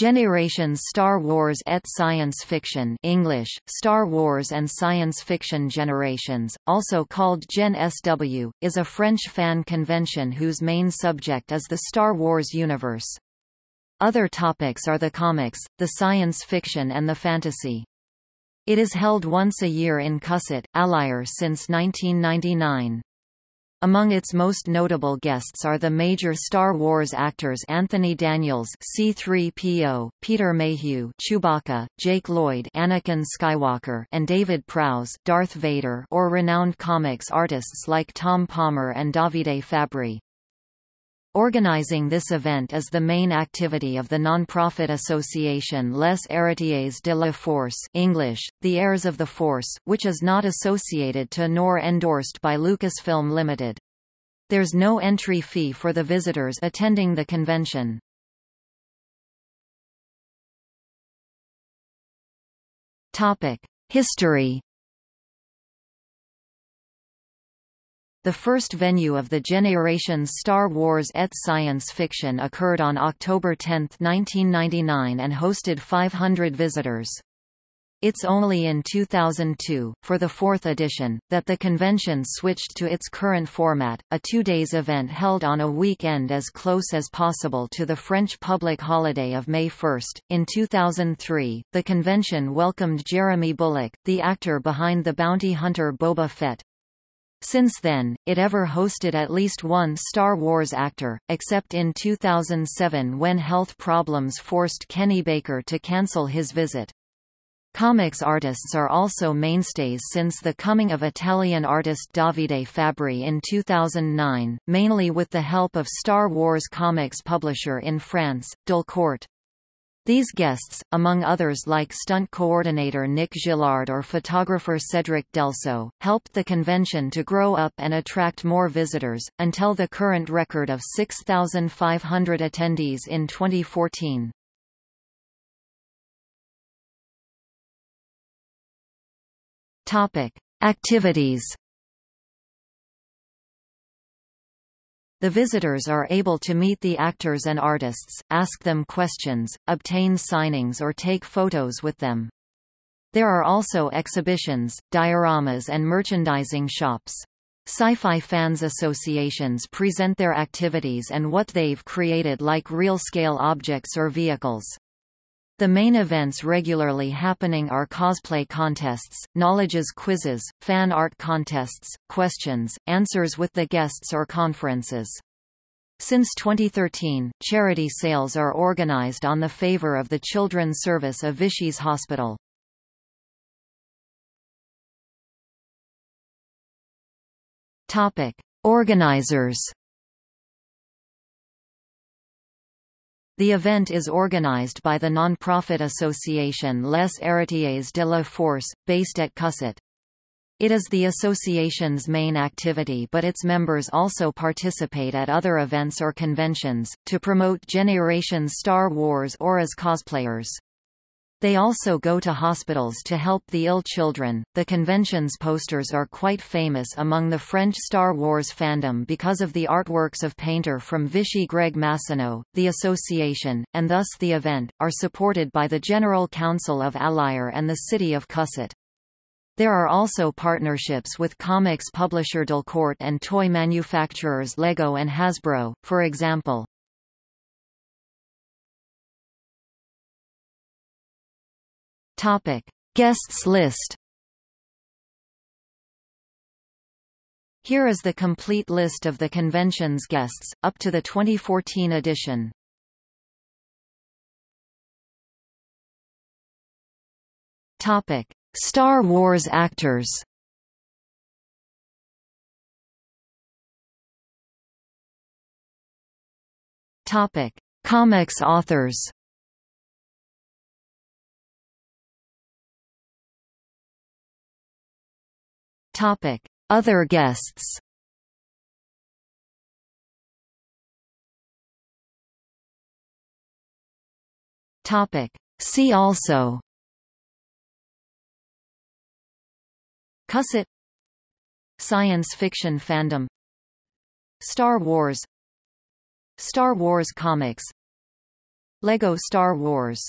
Generations Star Wars et Science Fiction English, Star Wars and Science Fiction Generations, also called Gen SW, is a French fan convention whose main subject is the Star Wars universe. Other topics are the comics, the science fiction and the fantasy. It is held once a year in Cusset, Allier since 1999. Among its most notable guests are the major Star Wars actors Anthony Daniels C-3PO, Peter Mayhew Chewbacca, Jake Lloyd Anakin Skywalker and David Prowse Darth Vader or renowned comics artists like Tom Palmer and Davide Fabbri. Organizing this event is the main activity of the non-profit association Les Héritiers de la Force English, The Heirs of the Force, which is not associated to nor endorsed by Lucasfilm Limited. There's no entry fee for the visitors attending the convention. History The first venue of the Generations Star Wars et Science Fiction occurred on October 10, 1999 and hosted 500 visitors. It's only in 2002, for the fourth edition, that the convention switched to its current format, a two days event held on a weekend as close as possible to the French public holiday of May 1. In 2003, the convention welcomed Jeremy Bulloch, the actor behind the bounty hunter Boba Fett, since then, it ever hosted at least one Star Wars actor, except in 2007 when health problems forced Kenny Baker to cancel his visit. Comics artists are also mainstays since the coming of Italian artist Davide Fabbri in 2009, mainly with the help of Star Wars comics publisher in France, Delcourt. These guests, among others like stunt coordinator Nick Gillard or photographer Cedric Delsaux, helped the convention to grow up and attract more visitors, until the current record of 6,500 attendees in 2014. Activities The visitors are able to meet the actors and artists, ask them questions, obtain signings or take photos with them. There are also exhibitions, dioramas and merchandising shops. Sci-fi fans associations present their activities and what they've created like real-scale objects or vehicles. The main events regularly happening are cosplay contests, knowledges quizzes, fan art contests, questions, answers with the guests or conferences. Since 2013, charity sales are organized on the favor of the Children's Service of Vichy's Hospital. Topic: Organizers The event is organized by the non-profit association Les Héritiers de la Force, based at Cusset. It is the association's main activity but its members also participate at other events or conventions, to promote Generation Star Wars or as cosplayers. They also go to hospitals to help the ill children. The convention's posters are quite famous among the French Star Wars fandom because of the artworks of painter from Vichy Greg Massonneau. The association, and thus the event, are supported by the General Council of Allier and the city of Cusset. There are also partnerships with comics publisher Delcourt and toy manufacturers Lego and Hasbro, for example. Topic: Guests list. Here is the complete list of the convention's guests, up to the 2014 edition. Topic: Star Wars actors. Topic: Comics authors. Topic: Other guests. Topic: See also. Cusset. Science fiction fandom. Star Wars. Star Wars comics. LEGO Star Wars